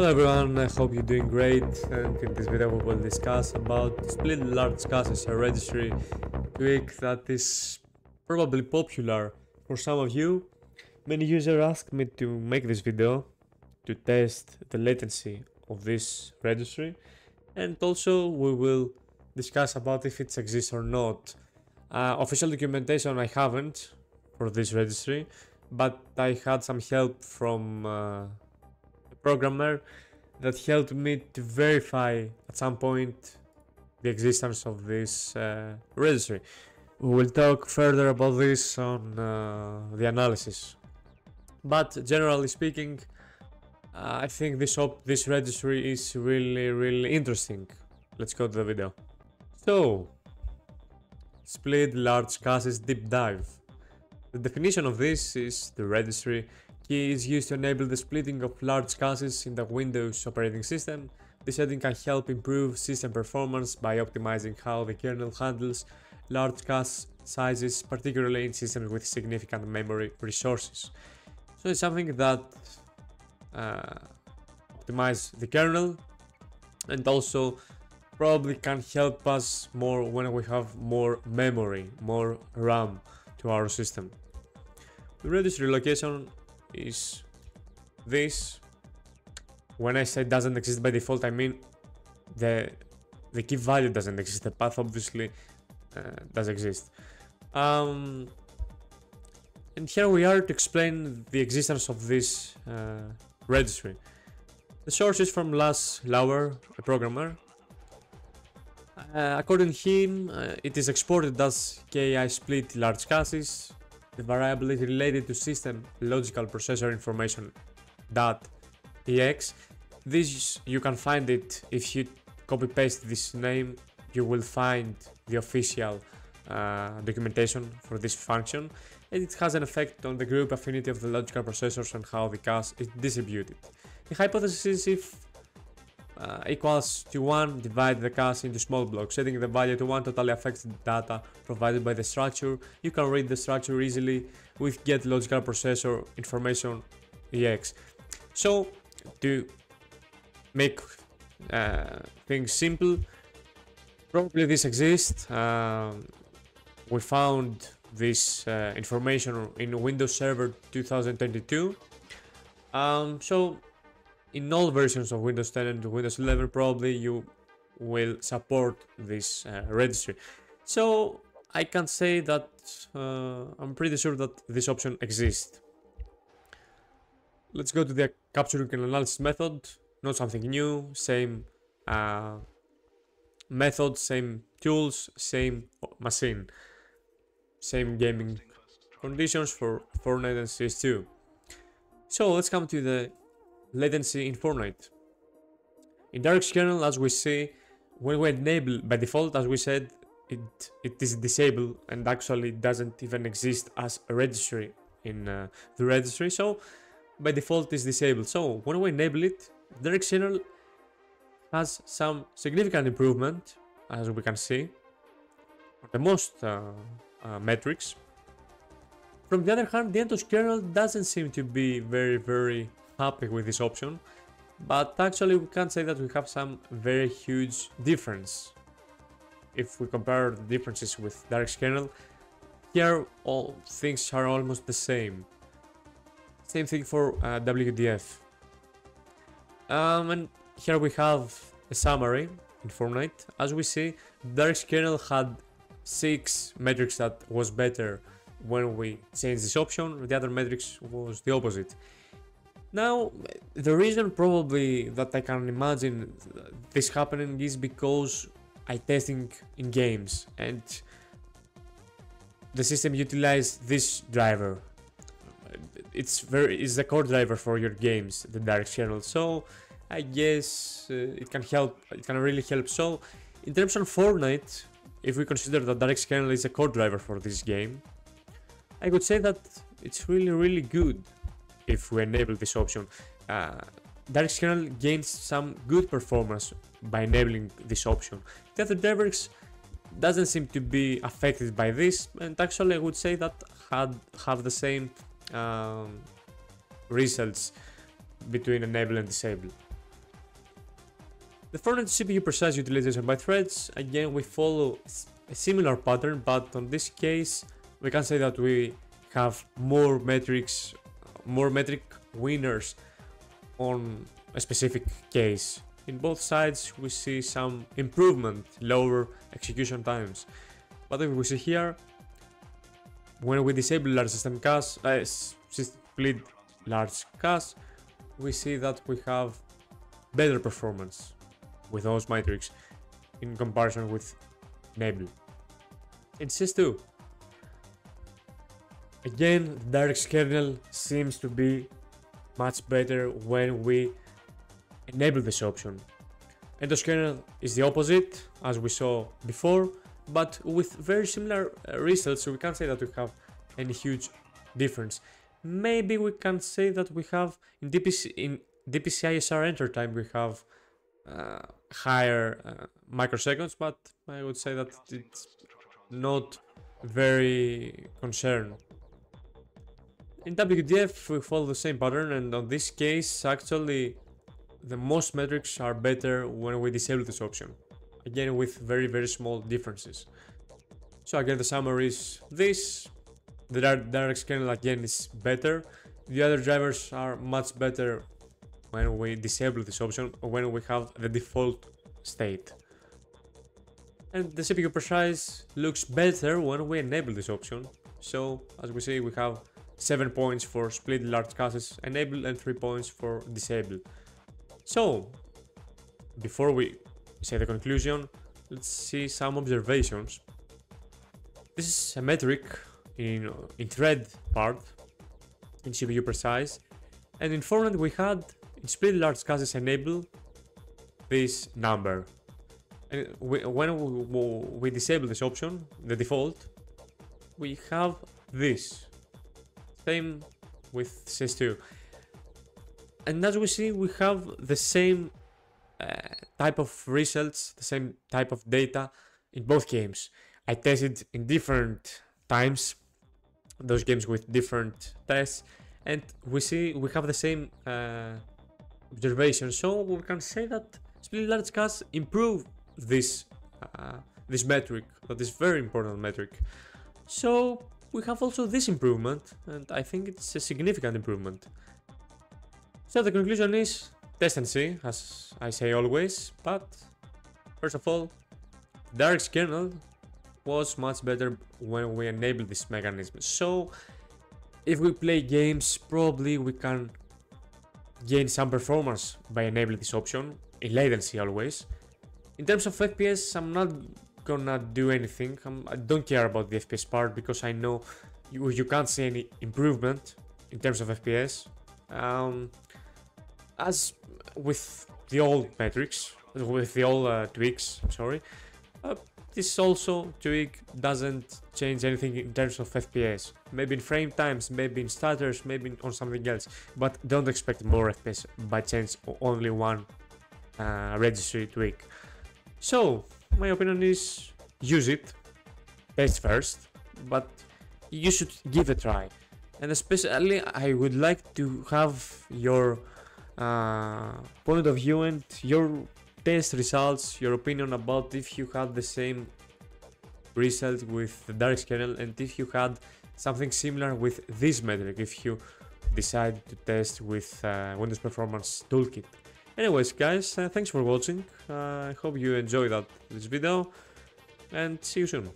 Hello everyone, I hope you're doing great and in this video we will discuss about split large caches registry tweak that is probably popular for some of you. Many users asked me to make this video to test the latency of this registry and also we will discuss about if it exists or not. Uh, official documentation I haven't for this registry but I had some help from uh, programmer that helped me to verify at some point the existence of this uh, registry. We will talk further about this on uh, the analysis. But generally speaking, uh, I think this this registry is really really interesting. Let's go to the video. So, split large caches deep dive. The definition of this is the registry key is used to enable the splitting of large caches in the Windows operating system. This setting can help improve system performance by optimizing how the kernel handles large cache sizes, particularly in systems with significant memory resources. So it's something that uh, optimize the kernel and also probably can help us more when we have more memory, more RAM to our system. The registry location is this. When I say doesn't exist by default, I mean the the key value doesn't exist. The path obviously uh, does exist. Um, and here we are to explain the existence of this uh, registry. The source is from LuSlower, a programmer. Uh, according to him, uh, it is exported as KI split large caches the variable is related to system logical processor information dot .ex. This you can find it if you copy paste this name you will find the official uh, documentation for this function and it has an effect on the group affinity of the logical processors and how the cache is distributed. The hypothesis is if uh, equals to 1, divide the cache into small blocks. Setting the value to 1 totally affects the data provided by the structure. You can read the structure easily with get logical processor information ex. So to make uh, things simple, probably this exists. Um, we found this uh, information in Windows Server 2022. Um, so in all versions of Windows 10 and Windows 11 probably you will support this uh, registry. So I can say that uh, I'm pretty sure that this option exists. Let's go to the capturing and analysis method. Not something new, same uh, method, same tools, same machine, same gaming conditions for Fortnite and CS2. So let's come to the latency in Fortnite. In DirectX as we see, when we enable by default, as we said, it it is disabled and actually doesn't even exist as a registry in uh, the registry. So by default is disabled. So when we enable it, DirectX has some significant improvement, as we can see, the most uh, uh, metrics. From the other hand, the NTOS kernel doesn't seem to be very, very happy with this option, but actually we can't say that we have some very huge difference. If we compare the differences with DirectX kernel, here all things are almost the same. Same thing for uh, WDF. Um, and here we have a summary in Fortnite. As we see, DirectX kernel had 6 metrics that was better when we changed this option, the other metrics was the opposite. Now, the reason probably that I can imagine this happening is because I testing in games and the system utilized this driver. It's very is the core driver for your games, the direct channel. So I guess uh, it can help. It can really help. So in terms of Fortnite, if we consider that direct kernel is a core driver for this game, I would say that it's really really good if we enable this option. Uh, kernel gains some good performance by enabling this option. The other doesn't seem to be affected by this and actually I would say that had have the same um, results between enable and disable. The front-end CPU precise utilization by threads, again we follow a similar pattern, but on this case we can say that we have more metrics, more metric winners on a specific case. In both sides we see some improvement, lower execution times. But if we see here, when we disable large system cache, uh, split large cache, we see that we have better performance with those metrics in comparison with Enable. In CS2, again, the DirectX kernel seems to be much better when we enable this option. NTOS kernel is the opposite, as we saw before, but with very similar uh, results, so we can't say that we have any huge difference. Maybe we can say that we have in DPC in enter time we have uh, higher uh, microseconds, but I would say that it's not very concerned. In WDF we follow the same pattern and on this case actually the most metrics are better when we disable this option. Again with very very small differences. So again the summary is this, the DirectX kernel again is better, the other drivers are much better when we disable this option or when we have the default state. And the CPU precise looks better when we enable this option. So as we see we have 7 points for split large caches enabled and 3 points for disabled. So before we say the conclusion, let's see some observations. This is a metric in, in thread part in CPU precise and in Fortnite we had in split large caches enable this number. And we, when we, we disable this option, the default, we have this. Same with CS2. And as we see, we have the same uh, type of results, the same type of data in both games. I tested in different times those games with different tests and we see we have the same uh, observation. So we can say that split large cache improve this uh, this metric, that is very important metric. So we have also this improvement, and I think it's a significant improvement. So the conclusion is test and see, as I say always, but first of all, DirectX kernel was much better when we enabled this mechanism. So if we play games, probably we can gain some performance by enabling this option, in latency always. In terms of FPS, I'm not gonna do anything. I'm, I do not care about the FPS part because I know you, you can't see any improvement in terms of FPS. Um, as with the old metrics, with the old uh, tweaks, sorry, uh, this also tweak doesn't change anything in terms of FPS. Maybe in frame times, maybe in stutters, maybe on something else. But don't expect more FPS by chance only one uh, registry tweak. So, my opinion is use it, test first, but you should give a try. And especially, I would like to have your uh, point of view and your test results, your opinion about if you had the same result with the DirectX kernel and if you had something similar with this metric, if you decide to test with uh, Windows Performance Toolkit. Anyways guys, uh, thanks for watching, uh, I hope you enjoyed that, this video and see you soon.